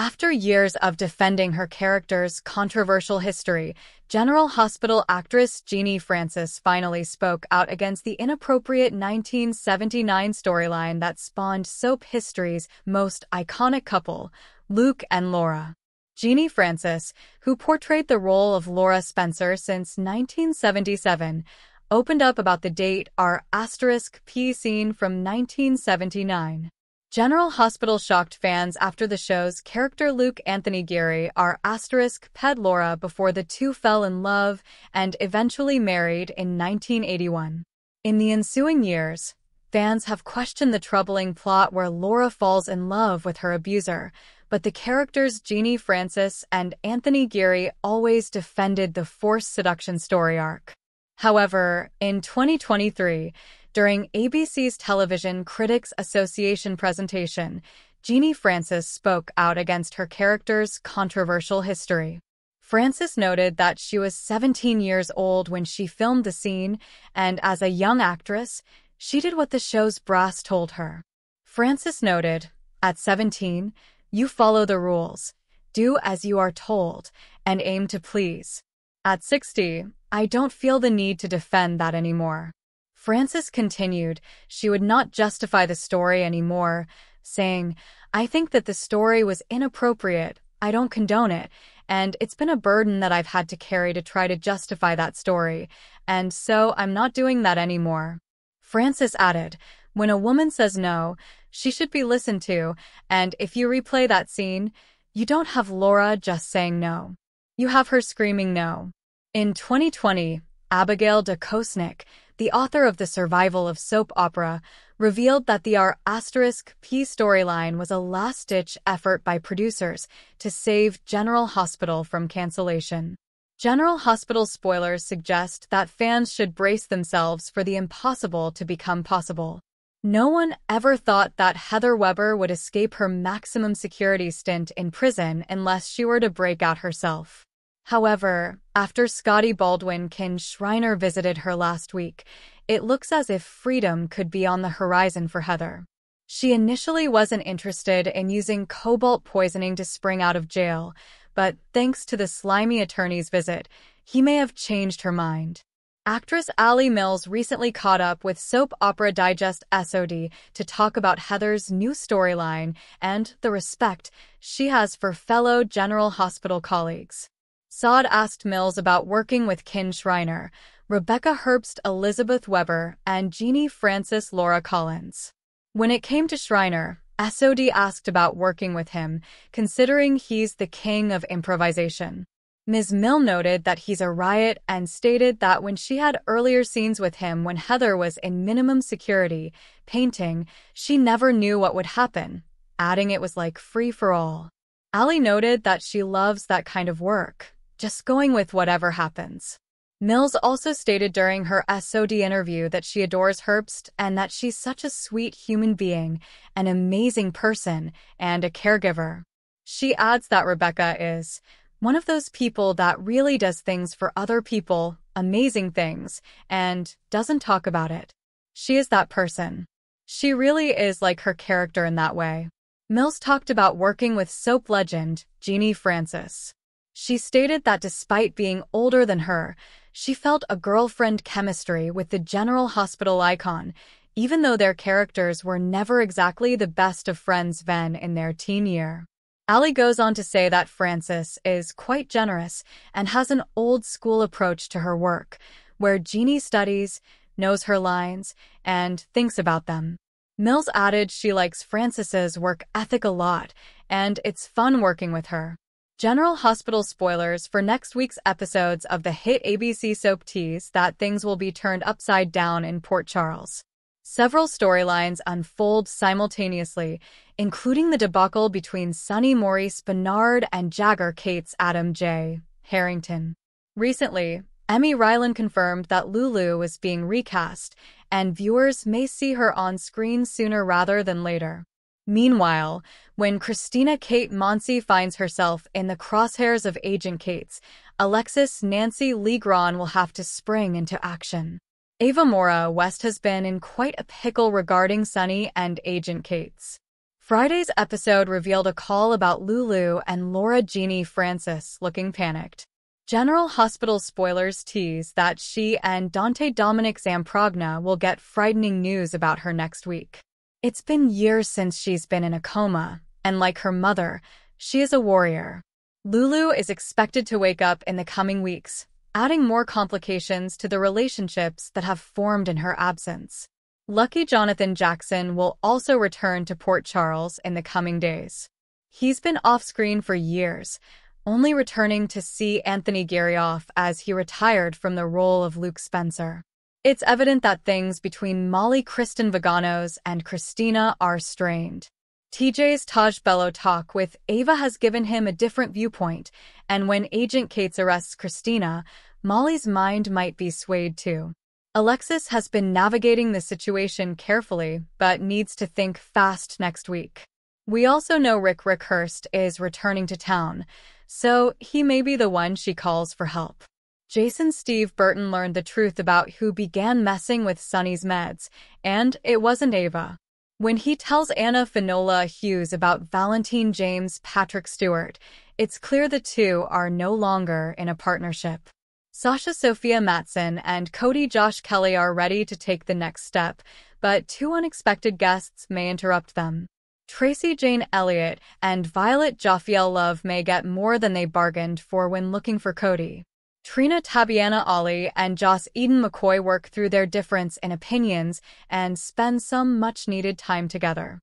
After years of defending her character's controversial history, General Hospital actress Genie Francis finally spoke out against the inappropriate 1979 storyline that spawned soap history's most iconic couple, Luke and Laura. Genie Francis, who portrayed the role of Laura Spencer since 1977, opened up about the date our asterisk P scene from 1979. General Hospital shocked fans after the show's character Luke Anthony Geary are asterisk ped Laura before the two fell in love and eventually married in 1981. In the ensuing years, fans have questioned the troubling plot where Laura falls in love with her abuser, but the characters Genie Francis and Anthony Geary always defended the forced seduction story arc. However, in 2023, during ABC's Television Critics Association presentation, Genie Francis spoke out against her character's controversial history. Francis noted that she was 17 years old when she filmed the scene, and as a young actress, she did what the show's brass told her. Francis noted, at 17, you follow the rules, do as you are told, and aim to please. At 60, I don't feel the need to defend that anymore. Francis continued she would not justify the story anymore, saying, I think that the story was inappropriate. I don't condone it, and it's been a burden that I've had to carry to try to justify that story, and so I'm not doing that anymore. Francis added, when a woman says no, she should be listened to, and if you replay that scene, you don't have Laura just saying no. You have her screaming no. In 2020, Abigail De Kosnik, the author of The Survival of Soap Opera, revealed that the R asterisk P storyline was a last-ditch effort by producers to save General Hospital from cancellation. General Hospital spoilers suggest that fans should brace themselves for the impossible to become possible. No one ever thought that Heather Webber would escape her maximum security stint in prison unless she were to break out herself. However, after Scotty Baldwin Kin Shriner visited her last week, it looks as if freedom could be on the horizon for Heather. She initially wasn't interested in using cobalt poisoning to spring out of jail, but thanks to the slimy attorney's visit, he may have changed her mind. Actress Alley Mills recently caught up with Soap Opera Digest SOD to talk about Heather's new storyline and the respect she has for fellow General Hospital colleagues. Sod asked Mills about working with Kin Shriner, Rebecca Herbst Elizabeth Webber, and Genie Francis Laura Collins. When it came to Shriner, SOD asked about working with him, considering he's the king of improvisation. Ms. Mill noted that he's a riot and stated that when she had earlier scenes with him when Heather was in minimum security, painting, she never knew what would happen, adding it was like free for all. Alley noted that she loves that kind of work, just going with whatever happens. Mills also stated during her SOD interview that she adores Herbst and that she's such a sweet human being, an amazing person, and a caregiver. She adds that Rebecca is one of those people that really does things for other people, amazing things, and doesn't talk about it. She is that person. She really is like her character in that way. Mills talked about working with soap legend, Genie Francis. She stated that despite being older than her, she felt a girlfriend chemistry with the General Hospital icon, even though their characters were never exactly the best of friends then in their teen year. Alley goes on to say that Francis is quite generous and has an old school approach to her work, where Genie studies, knows her lines, and thinks about them. Mills added she likes Francis's work ethic a lot, and it's fun working with her. General Hospital spoilers for next week's episodes of the hit ABC soap tease that things will be turned upside down in Port Charles. Several storylines unfold simultaneously, including the debacle between Sonny Maurice Benard and Jagger Cates Adam J. Harrington. Recently, Emme Rylan confirmed that Lulu was being recast, and viewers may see her on screen sooner rather than later. Meanwhile, when Kristina Kate Mansi finds herself in the crosshairs of Agent Cates, Alexis Nancy Lee Grahn will have to spring into action. Ava Maura West has been in quite a pickle regarding Sonny and Agent Cates. Friday's episode revealed a call about Lulu and Laura Genie Francis looking panicked. General Hospital spoilers tease that she and Dante Dominic Zamprogna will get frightening news about her next week. It's been years since she's been in a coma, and like her mother, she is a warrior. Lulu is expected to wake up in the coming weeks, adding more complications to the relationships that have formed in her absence. Lucky Jonathan Jackson will also return to Port Charles in the coming days. He's been off screen for years, only returning to see Anthony Geary off as he retired from the role of Luke Spencer. It's evident that things between Molly Kristen Vaganos and Kristina are strained. TJ's Tajh Bellow talk with Ava has given him a different viewpoint, and when Agent Cates arrests Kristina, Molly's mind might be swayed too. Alexis has been navigating the situation carefully, but needs to think fast next week. We also know Rick Rickhurst is returning to town, so he may be the one she calls for help. Jason Steve Burton learned the truth about who began messing with Sonny's meds, and it wasn't Ava. When he tells Anna Finola Hughes about Valentin James Patrick Stewart, it's clear the two are no longer in a partnership. Sasha Sofia Mattsson and Cody Josh Kelly are ready to take the next step, but two unexpected guests may interrupt them. Tracy Jane Elliott and Violet Jophielle Love may get more than they bargained for when looking for Cody. Trina Tabyana Ali and Joss Eden McCoy work through their difference in opinions and spend some much needed time together.